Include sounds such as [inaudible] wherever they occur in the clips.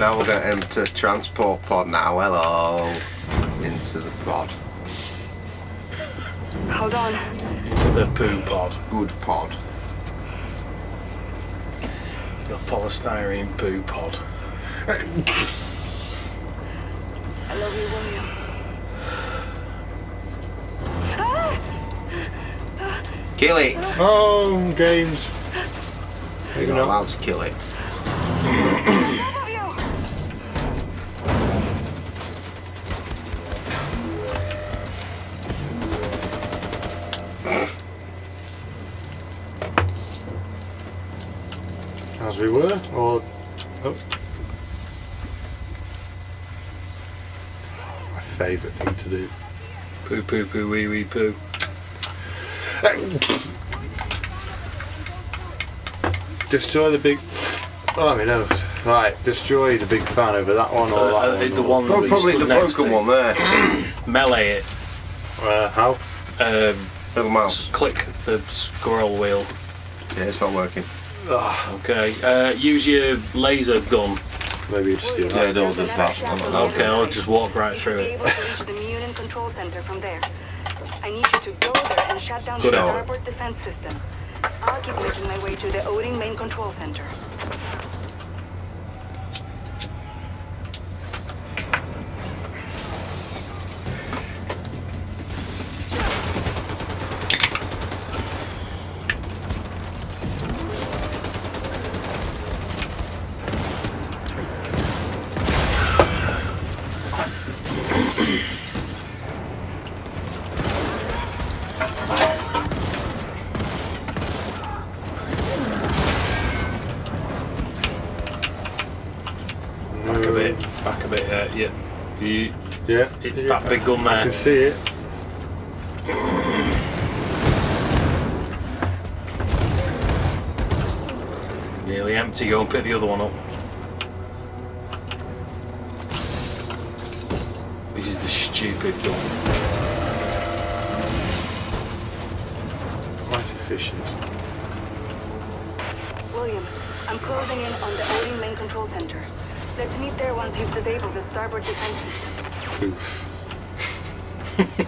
now we're going to enter transport pod now. Hello. Into the pod. Hold on. Into the poo pod. Good pod. The polystyrene poo pod. I love you, William. Kill it. Oh, games. You're Maybe not not. allowed to kill it. As we were, or oh. my favourite thing to do. Poo poo poo wee wee poo. Destroy the big. Oh, my nose. Right, destroy the big fan over that one or Uh, that one. the one Pro- Probably the next broken to. one there. [coughs] Melee it. Uh, how? Um, Little mouse. click the scroll wheel. Yeah, it's not working. Okay. Uh, use your laser gun. Maybe just do Yeah, it all that. Okay, I'll just walk right through it. able to reach the Munich control center from there. I need you to go there and shut down Good the hour. starboard defense system. I'll keep making my way to the Odin main control center. You, Yeah. it's that big gun I there. can see it. Nearly empty. Go and pick the other one up. This is the stupid gun. Quite efficient. William, I'm closing in on the Odin main control center. Let's meet there once you've disabled the starboard defense system. Oof. [laughs]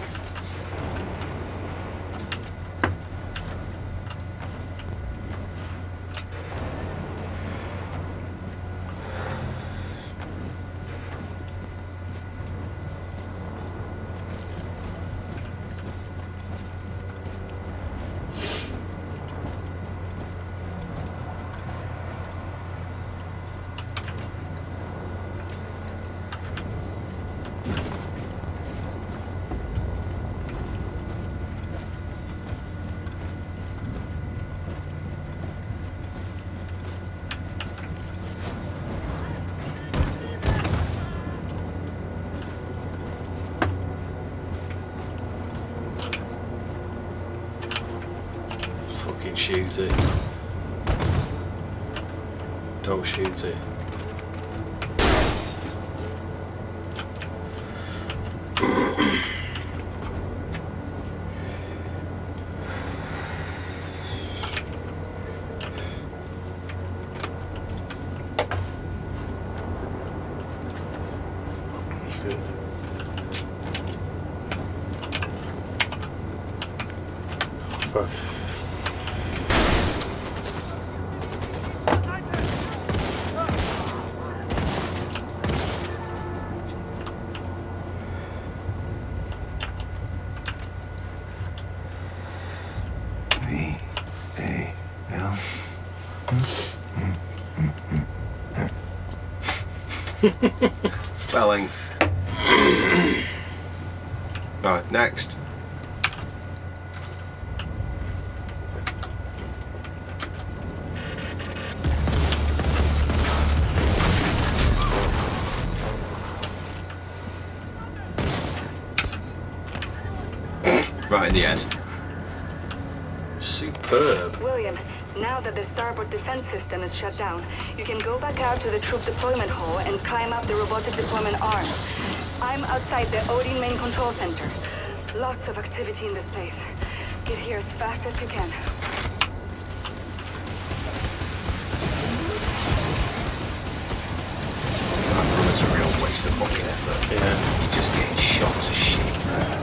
Shoot it. Don't shoot it. [laughs] Spelling. [clears throat] right, next. right in the end. Superb. William, now that the starboard defense system is shut down, you can go back out to the troop deployment hall and climb up the robotic deployment arm. I'm outside the Odin main control center. Lots of activity in this place. Get here as fast as you can. armor's a real waste of fucking effort. Yeah. You're just getting shot to shit.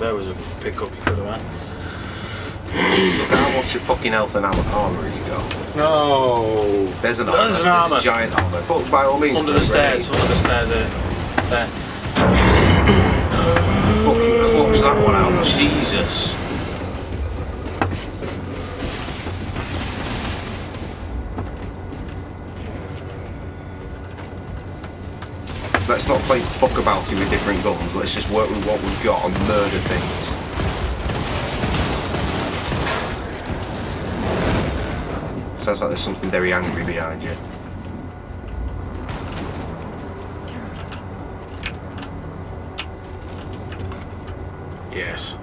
There was a pickup you could have had. How much of fucking health and armor, armor he's got. No. There's an armor. There's an armor. a giant armor. But by all means, Under the throw a grenade. stairs, under the stairs there. There. Fucking clutch that one out. Jesus. Let's not play fuck about it with different guns. Let's just work with what we've got and murder things. Sounds like there's something very angry behind you. Yes.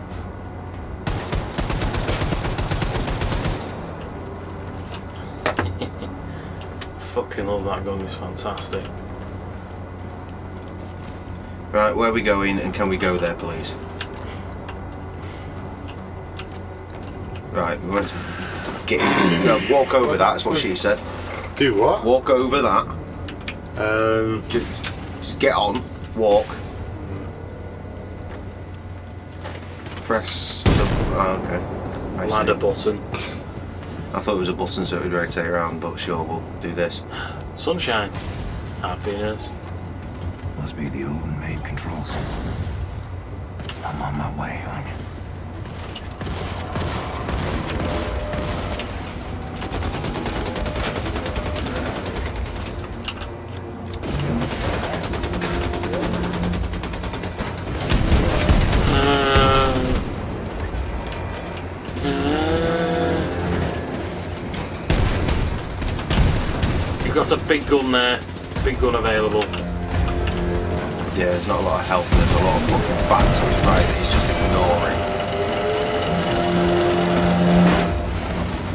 [laughs] Fucking love that gun, it's fantastic. Right, where are we going and can we go there, please? Right, we want to get in. go- walk over that, that's what she said. Do what? Walk over that. Um. Just, just get on, walk. Press the. Oh, okay. I see. Ladder button. I thought it was a button so it would rotate around, but sure, we'll do this. Sunshine. Happiness. Must be the Odin main control center. I'm on my way, Anya. Got a big gun there. Big gun available. Yeah, there's not a lot of help, there's a lot of fucking bad to his right that he's just ignoring.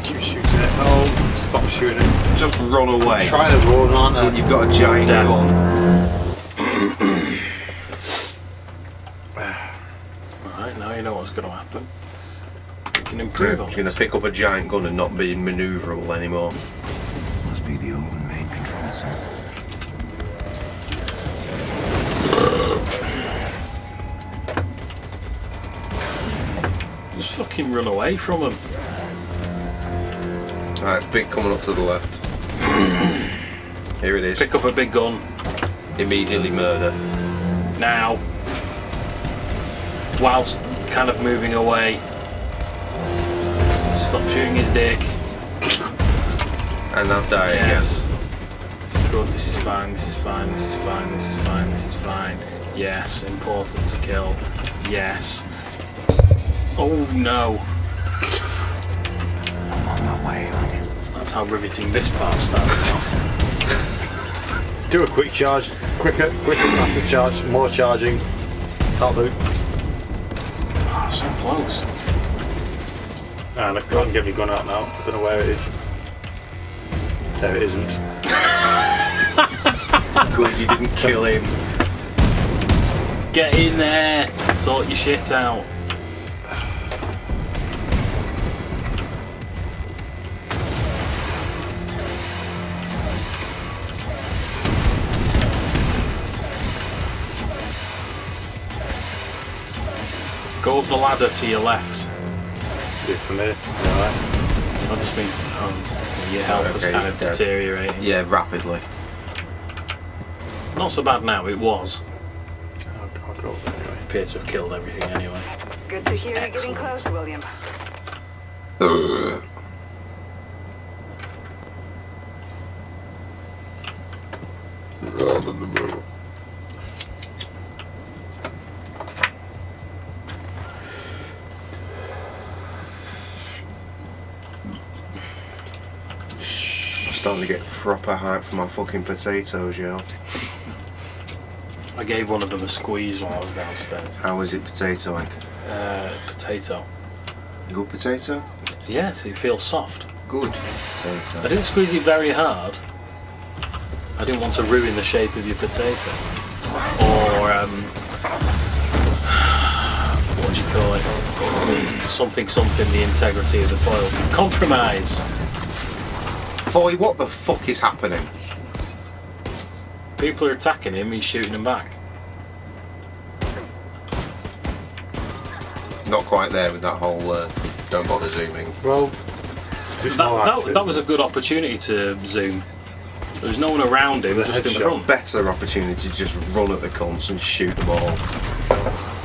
Keep shooting it. Oh, stop shooting it. Just run away. Trying to run, aren't I? You've got a giant Death. gun. [clears throat] Alright, now you know what's going to happen. You can You're improve on going to pick up a giant gun and not be maneuverable anymore. Fucking run away from them. Right, big coming up to the left. [clears throat] Here it is. Pick up a big gun Immediately murder. now. Whilst kind of moving away. Stop shooting his dick. And now die Yes. This is good, this is fine, this is fine, this is fine, this is fine, this is fine. Yes, important to kill. Yes. Oh no. I'm on my way, Anya. That's how riveting this part started off. Do a quick charge. Quicker, quicker, faster charge. More charging. Top loop. Oh, so close. And I can't get my gun out now. I don't know where it is. There it isn't. again. [laughs] Good you didn't kill him. Get in there! Sort your shit out. Up the ladder to your left. Do it from here. Alright. I've just been. Um, your health is Okay, kind of okay. deteriorating. Yeah, rapidly. Not so bad now, it was. I'll, I'll go there anyway. Appears to have killed everything anyway. Good to hear you're getting close, William. I'm starting to get proper hype for my fucking potatoes, yo. I gave one of them a squeeze while I was downstairs. How is it potatoing? Uh, potato. Good potato? Yes, it feels soft. Good potato. I didn't squeeze it very hard. I didn't want to ruin the shape of your potato. Or, um, what do you call it? Something, something, the integrity of the foil. Compromise! Foy, what the fuck is happening? People are attacking him, he's shooting them back. Not quite there with that whole uh, don't bother zooming. Well, That, more that, that was a good opportunity to zoom. There was no one around him, The just in front. Better opportunity to just run at the cunts and shoot them all.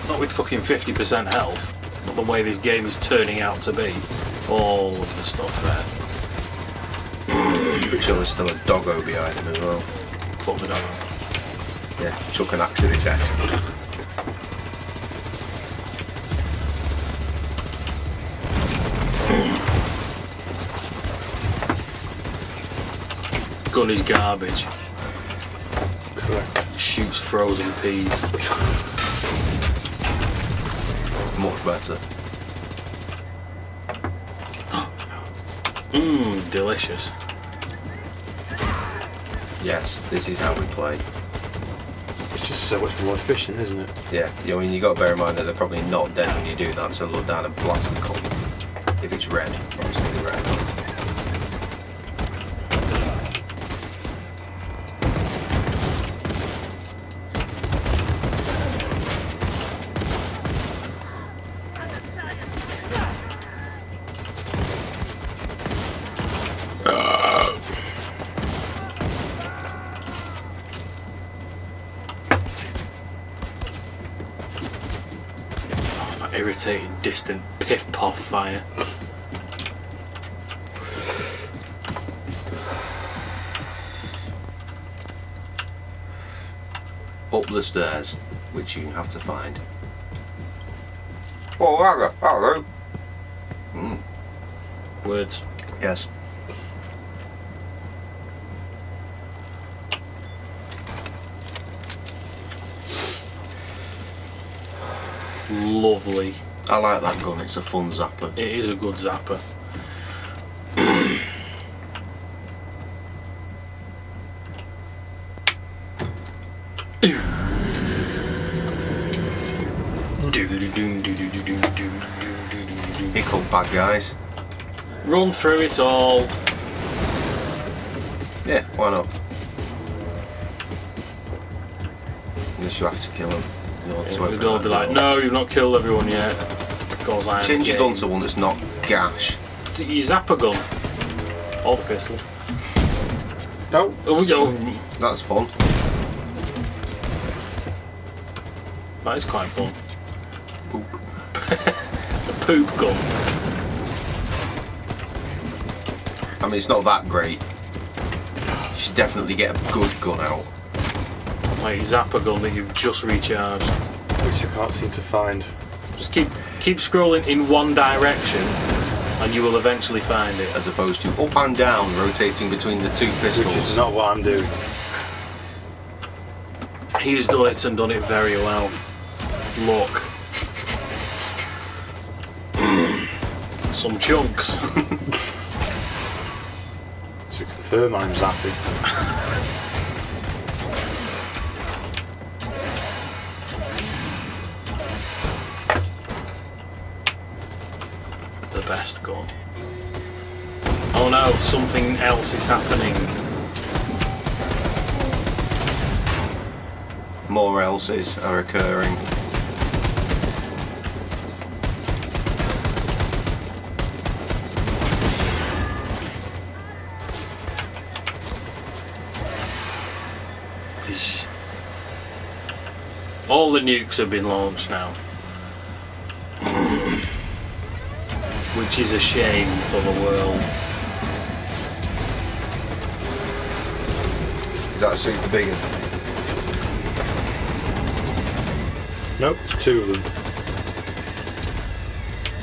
Not with fucking 50% health. Not the way this game is turning out to be. All of the stuff there. Pretty sure there's still a doggo behind him as well. Fuck the dog. Yeah, chuck an axe in his head. Gun is garbage. Correct. Shoots frozen peas. Much better. Mmm, delicious. Yes, this is how we play. It's just so much more efficient, isn't it? Yeah, I mean, you got to bear in mind that they're probably not dead when you do that, so look down and blast the cunt. If it's red, obviously irritating, piff poff fire. Up the stairs, which you have to find. Oh, hello, hello. Hmm. Words. Yes. Lovely. I like that gun, it's a fun zapper. It is a good zapper. Here come bad guys. Run through it all. Yeah, why not? Unless you have to kill them. You know, to They'd all be like, no, you've not killed everyone yet. Because I am Change your gun to one that's not gash. It's your zapper gun. Or the pistol. Oh, Oh, yo, That's fun. that is quite fun. Poop. [laughs] The poop gun. I mean, it's not that great. You should definitely get a good gun out. Like your zapper gun that you've just recharged. which I can't seem to find. Just keep keep scrolling in one direction and you will eventually find it. As opposed to up and down, rotating between the two pistols. Which is not what I'm doing. He's done it and done it very well. Look. [clears throat] Some chunks. [laughs] To confirm I'm zapping. [laughs] the gun. Oh no, something else is happening. More else's are occurring. All the nukes have been launched now. Which is a shame for the world. Is that a super big one? Nope, two of them.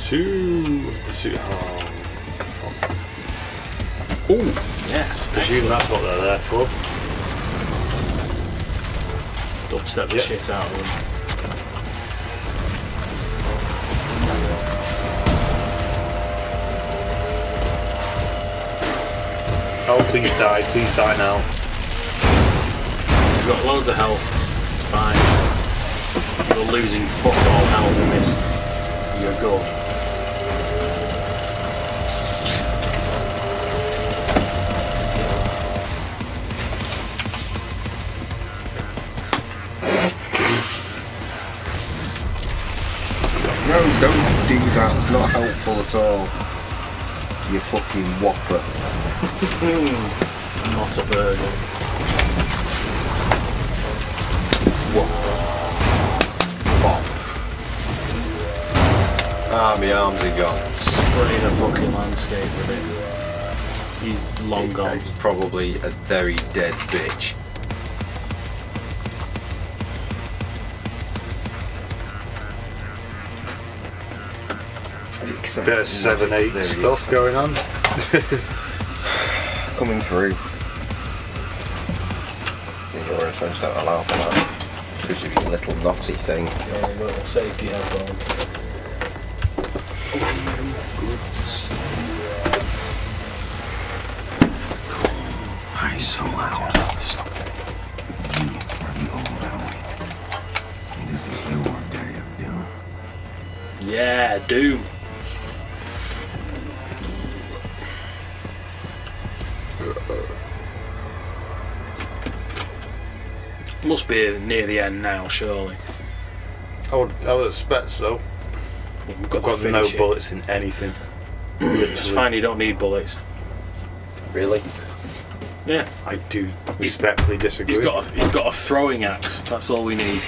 Two. of The two. Oh, fuck. Oh, yes. Presume that's what they're there for. Dubstep the Yep. shit out of them. Oh, please die, please die now. You've got loads of health. Fine. You're losing fuck all health in this. You're good. No, don't do that. It's not helpful at all. You fucking whopper. Not a burger. Ah, my arms are gone. Spray the fucking landscape with it. He's long gone. It's probably a very dead bitch. Except Bit of seven eight there he stuff going on. [laughs] coming through. The Eurosons don't allow for that because of your little knotty thing. Yeah, little safety headphones. I so loud. You are the old enemy. And this is your day of doom. Yeah, Doom. Must be near the end now, surely. I would, I would expect so. We've I've got, got no it. bullets in anything. It's fine, you don't need bullets. Really? Yeah. I do respectfully disagree. He's got a, he's got a throwing axe. That's all we need.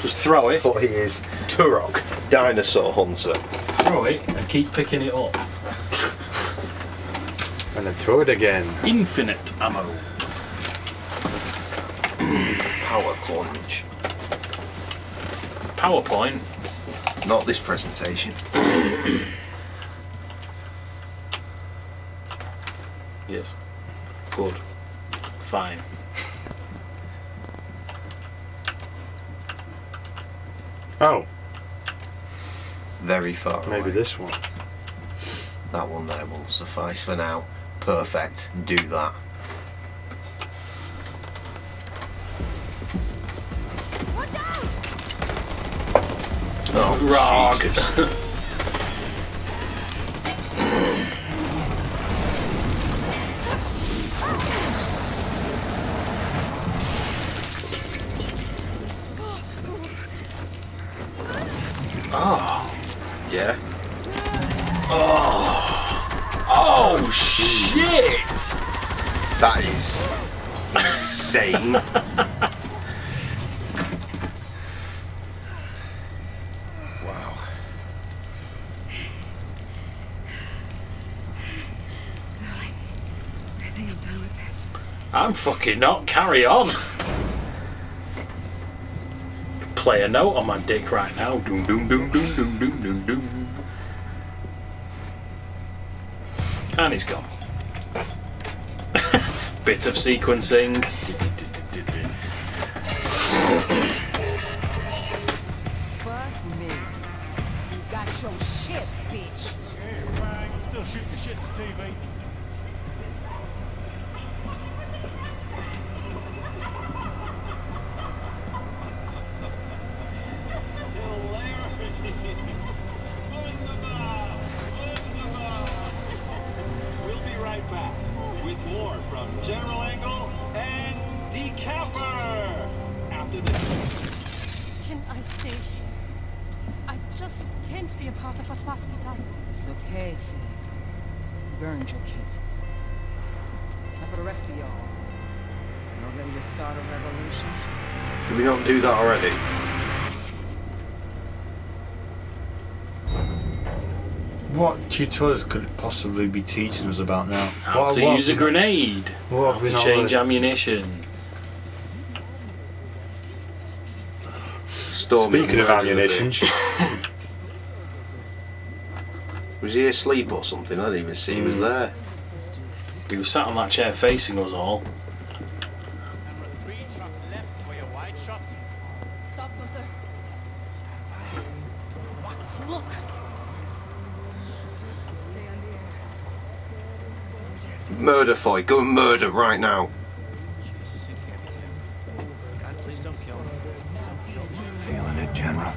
Just throw it, thought he is Turok, dinosaur hunter. throw it, and keep picking it up. and then throw it again. Infinite ammo. Power plunge. PowerPoint. Not this presentation. [coughs] Yes. Good. Fine. Oh, Very far maybe away. this one. That one there will suffice for now. Perfect. Do that. Oh, Rog. Jesus. Yeah. Oh. oh shit! That is insane. [laughs] wow. Darling, I think I'm done with this. I'm fucking not. Carry on. Play a note on my dick right now. Doom doom doom doom doom doom doom doom. And he's gone. [laughs] Bit of sequencing. Back with more from General Engel and Decamper after this. Can I stay here? I just can't be a part of what must be done. It's okay, Set. You've earned your keep. Now for the rest of y'all. Y'all ready to start a revolution? Did we not do that already? What tutorials could it possibly be teaching us about now? How What- to what use a grenade. what How have we to not change learned? ammunition. Storming Speaking of ammunition. [laughs] Was he asleep or something? I didn't even see he was hmm. there. He was sat on that chair facing us all. Stop, Mother. What? Look. Stay on the air. Murder fight. Go and murder right now. Feeling it, General?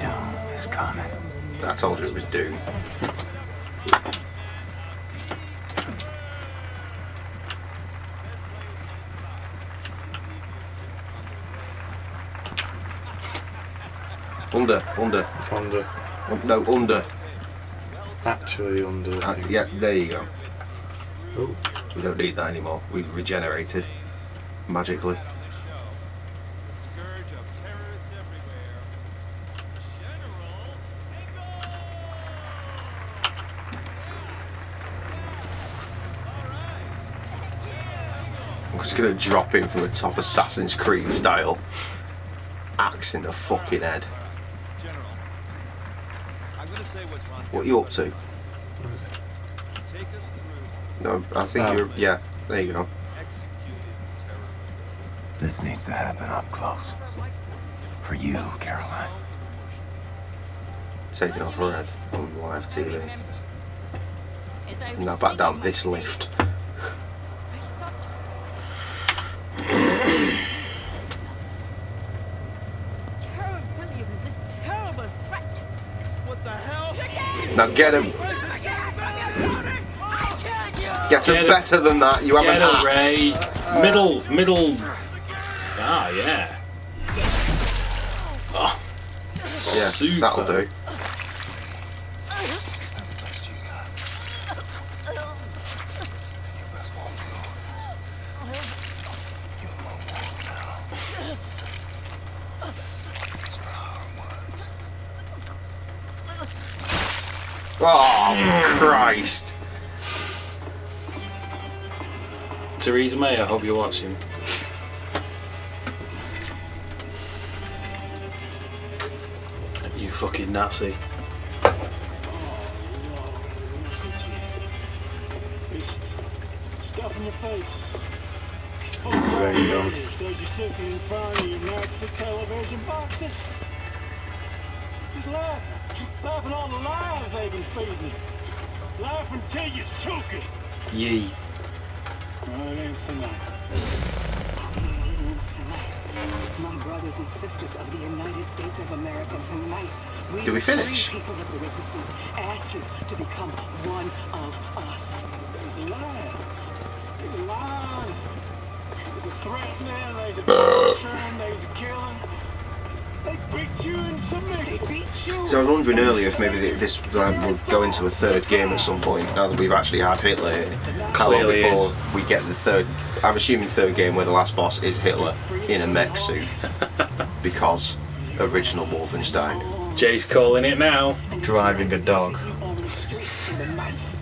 Doom is on it. I told you it was Doom. Under, under, Under. no, under. Actually under. Uh, yeah, there you go. Oh. We don't need that anymore. We've regenerated magically. Scourge of terrorists everywhere. General I'm just gonna drop in from the top Assassin's Creed style. Axe in the fucking head. General, I'm gonna say what's on What are you up to? Take us through No, I think Oh. you're. Yeah, there you go. executed. This needs to happen up close. For you, Caroline. Taking off red on live TV. Now back down this lift. Terror William is a terrible threat. What the hell? Now get him. Get Get him. better than that. You have an axe. Middle, middle. Ah, yeah. Oh, Yeah, super. that'll do. Theresa May, I hope you're watching. You fucking Nazi. Stuff in your face. There you go. Stood you sitting in front of your Nazi television boxes. Just laughing. Laughing all the lies they've been feeding. Laughing till you're choking. Yee. Well, it ends tonight. Tonight. My brothers and sisters of the United States of America, tonight, we, Do we finish? people of the resistance, ask you to become one of us. There's a lie. There's a [coughs] lie. There's a threatening, there's a torturing, there's a killing. So I was wondering earlier if maybe this um, will go into a third game at some point. Now that we've actually had Hitler here, how long before is. we get the third? I'm assuming third game where the last boss is Hitler in a mech suit [laughs] because original Wolfenstein. Jay's calling it now. Driving a dog. See you on the street with a knife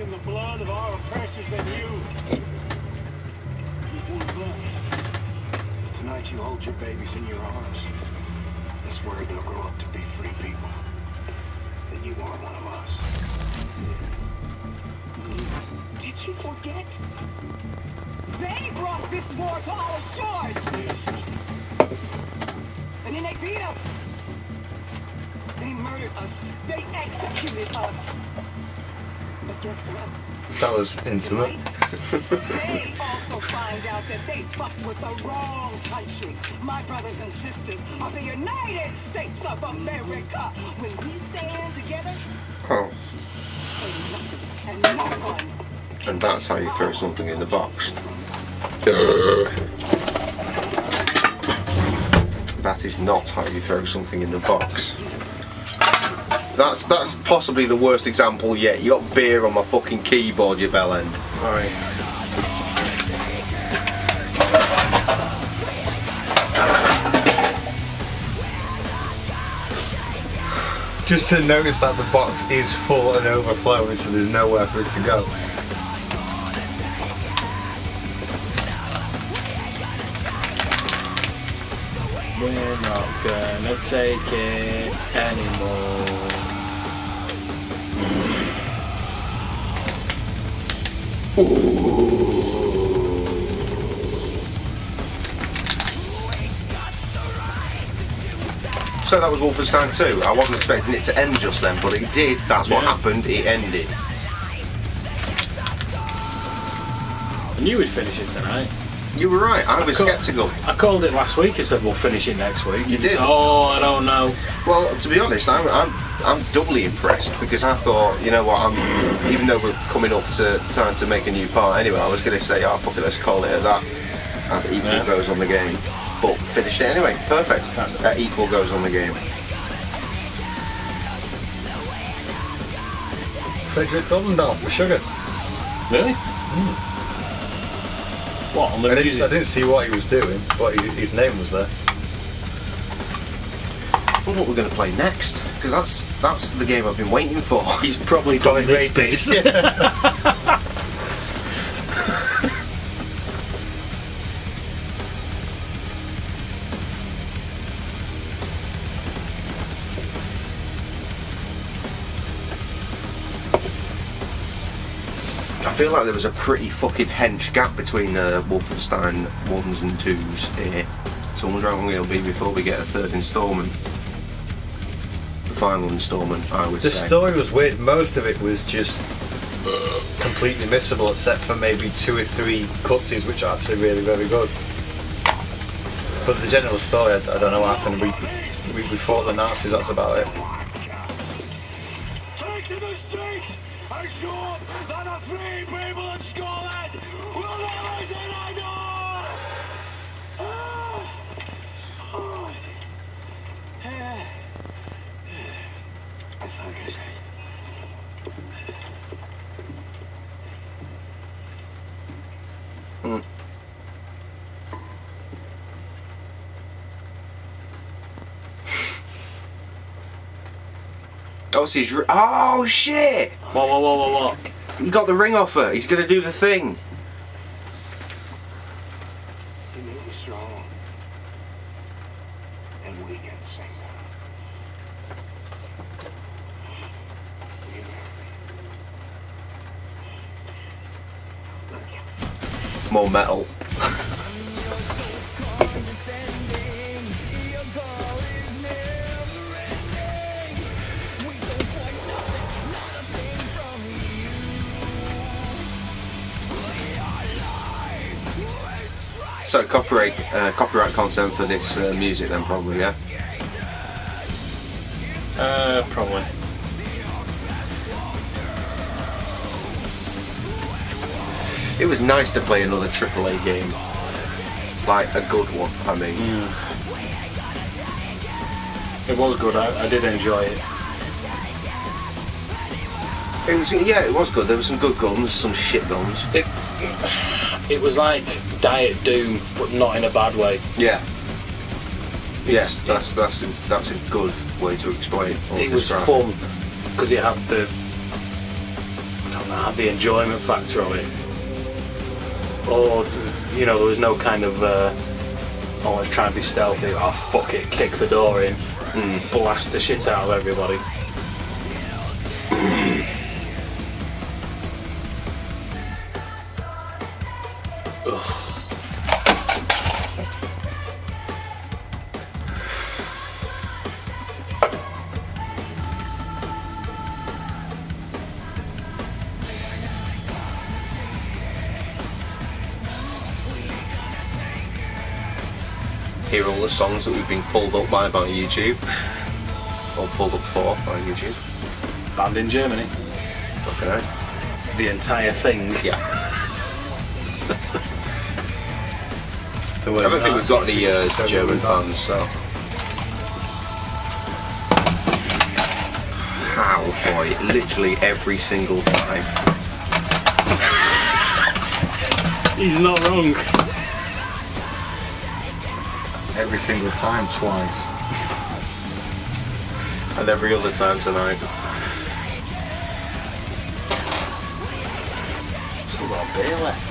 in the blood of our oppressors and you. Tonight you hold your babies in your arms. I swear they'll grow up to be free people. And you are one of us. Did you forget? They brought this war to our shores. And then they beat us. They murdered us. They executed us. But guess what? That was intimate. They also find out that they fucked with the wrong country. My brothers and sisters of the United States of America. When we stand together, Oh, and no one and that's how you throw something in the box. [laughs] That is not how you throw something in the box. That's that's possibly the worst example yet. You got beer on my fucking keyboard, you bell end. Sorry. Just to notice that the box is full and overflowing, so there's nowhere for it to go. We're not gonna take it anymore. So that was Wolfenstein 2. I wasn't expecting it to end just then, but it did. That's what Yeah. happened. It ended. I knew we'd finish it tonight. You were right. I was cool. sceptical. I called it last week. I said we'll finish it next week. You did. said, Oh, I don't know. Well, to be honest, I'm, I'm I'm doubly impressed because I thought, you know what, I'm even though we're coming up to time to make a new part anyway, I was going to say, oh fuck it, let's call it at that. And equal Yeah. goes on the game, but finished it anyway. Perfect. At equal goes on the game. Frederick Thorndale with sugar. Really? Hmm. What on the I didn't. I didn't see what he was doing, but he, his name was there. Wonder what we're going to play next because that's that's the game I've been waiting for. [laughs] He's probably done this bit. [laughs] I feel like there was a pretty fucking hench gap between uh, Wolfenstein ones and twos here. So I wonder how long it'll be before we get a third instalment. The final instalment, I would The say. story was weird. Most of it was just completely missable, except for maybe two or three cutscenes, which are actually really very good. But the general story, I, I don't know what happened. We, we we fought the Nazis. That's about it. I think I said. Oh, it's his. Oh shit! What, what, what, what, what? He got the ring off her. He's gonna do the thing. Content for this uh, music then probably yeah. Uh, probably. It was nice to play another AAA game, like a good one. I mean, It was good. I, I did enjoy it. it was yeah, it was good. There were some good guns, some shit guns. It it was like Diet Doom, but not in a bad way. Yeah. Yes, that's that's a, that's a good way to explain. It was describe fun because it had the I don't know, had the enjoyment factor of it. Or you know, there was no kind of uh, oh let's try and be stealthy. Oh fuck it, kick the door in, blast the shit out of everybody. Hear all the songs that we've been pulled up by by YouTube, or pulled up for by YouTube. Banned in Germany. Okay. The entire thing. Yeah. [laughs] The I don't think we've got Nazi any uh, German times. fans, so. How for it? Literally every single time. [laughs] He's not wrong. Every single time, twice. [laughs] And every other time tonight. Still got a beer left.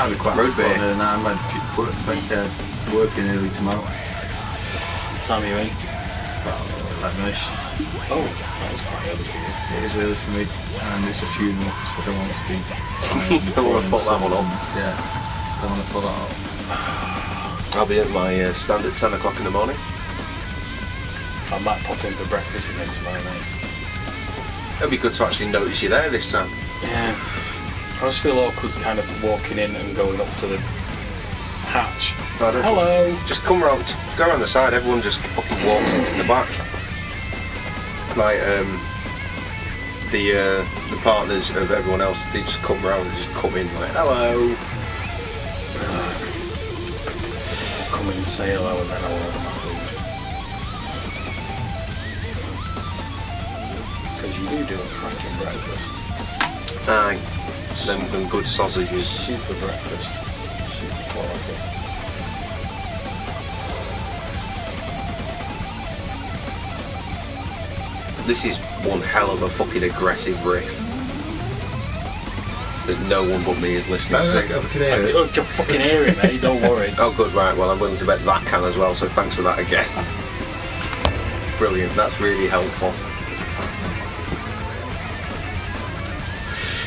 I'll be quite Road beer. and I'm like, work, like, uh, working early tomorrow. What Time are you in? About 11ish. Oh, that was quite early for you. It is early for me, and it's a funeral, so I don't want to be. [laughs] Don't wanna fuck that one up. Yeah, don't want to pull that up. I'll be at my uh, stand at 10 o'clock in the morning. I might pop in for breakfast again tomorrow night. It'll be good to actually notice you there this time. Yeah. I just feel awkward kind of walking in and going up to the hatch. Hello. Just come round, go around the side. Everyone just fucking walks into the back. Like um, the uh, the partners of everyone else, they just come round and just come in like, hello. Come in and say hello and then I'll order my food. Because you do do a cracking breakfast. Aye, them, them good sausages. Super breakfast. Super quality. This is one hell of a fucking aggressive riff that no one but me is listening I to. could hear I it. can, I can fucking hear it, mate. Don't worry. [laughs] Oh, good, right. Well, I'm willing to bet that can as well, so thanks for that again. Brilliant, that's really helpful.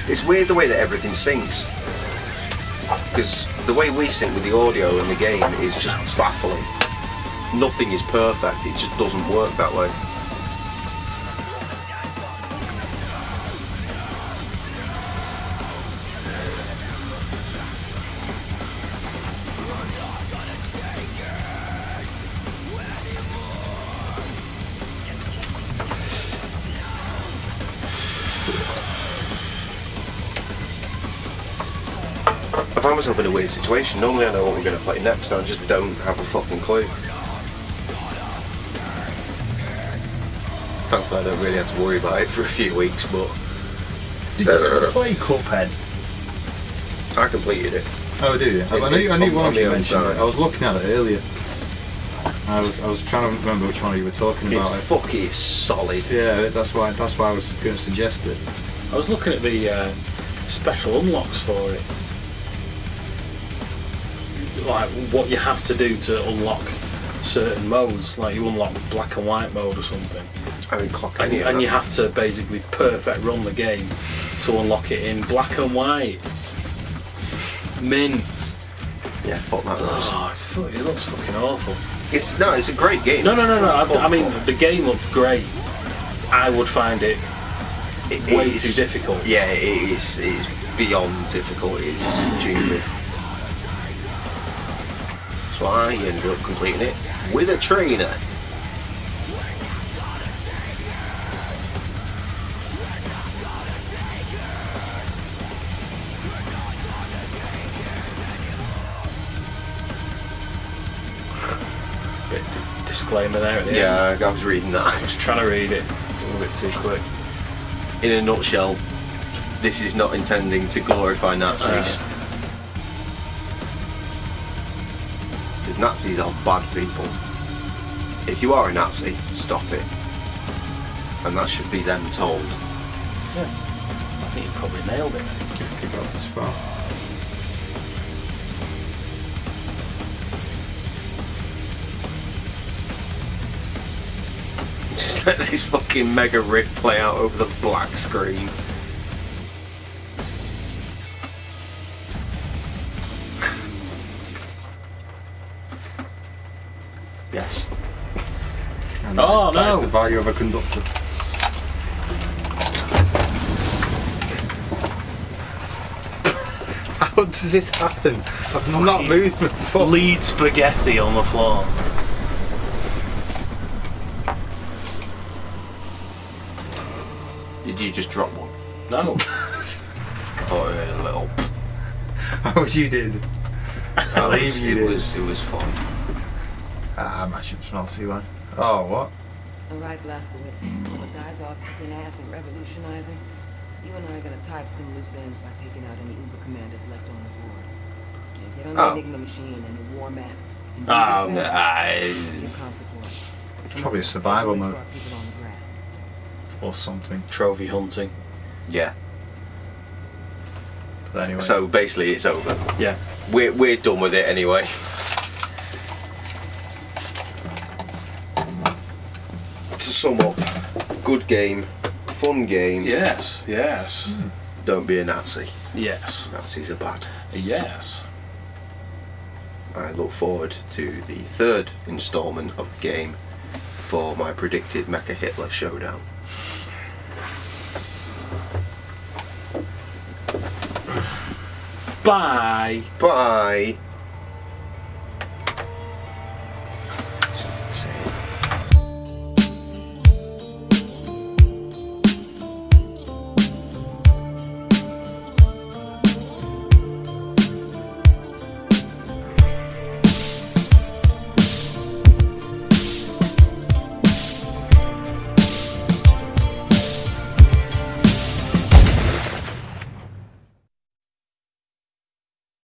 It's weird the way that everything syncs. Because the way we sync with the audio and the game is just baffling. Nothing is perfect, it just doesn't work that way. In a weird situation. Normally I know what we're going to play next, and I just don't have a fucking clue. Thankfully, I don't really have to worry about it [laughs] for a few weeks, but Did you play Cuphead? I completed it. Oh, do you? I knew, I knew On- one of the you own mentioned it. I was looking at it earlier. I was I was trying to remember which one you were talking about. It's about. fucking solid. yeah, that's why that's why I was going to suggest it. I was looking at the uh, special unlocks for it. Like what you have to do to unlock certain modes, like you unlock black and white mode or something, I clock and, any and you have to basically perfect run the game to unlock it in black and white. Min. Yeah, fuck that. noise. Oh, fuck, it looks fucking awful. It's no, it's a great game. No, no, no, no. I. I mean, the game looks great. I would find it It way is- too difficult. Yeah, it is. It is beyond difficult. It's stupid. So I ended up completing it with a trainer. Bit disclaimer there at the end. Yeah, I was reading that. [laughs] I was trying to read it a little bit too quick. In a nutshell, this is not intending to glorify uh, Nazis. Because Nazis are bad people. If you are a Nazi, stop it. And that should be them told. Yeah, I think you probably nailed it. If you got this far. Just let this fucking mega riff play out over the black screen. Value of a conductor. [laughs] How does this happen? I've not moved before. Lead spaghetti on the floor. Did you just drop one? No. [laughs] I thought I heard a little. [laughs] Oh, you did. I It believe was, you it did. was, it was fun. Ah, I should smell too one. Oh, what? All right, Blazkowicz. While the guys off kicking ass and revolutionizing, you and I are gonna tie up some loose ends by taking out any Uber commanders left on the board. Yeah, get on Oh. the Enigma machine and the war map. and Oh, your I- to get your com support. Come Probably a survival mode. our people on the ground. Or something. Trophy hunting. Yeah. But anyway. So basically, it's over. Yeah. We're, we're done with it anyway. Sum up, good game, fun game. Yes. Yes. Don't be a Nazi. Yes. Nazis are bad. Yes. I look forward to the third instalment of the game for my predicted Mecha Hitler showdown. Bye. Bye.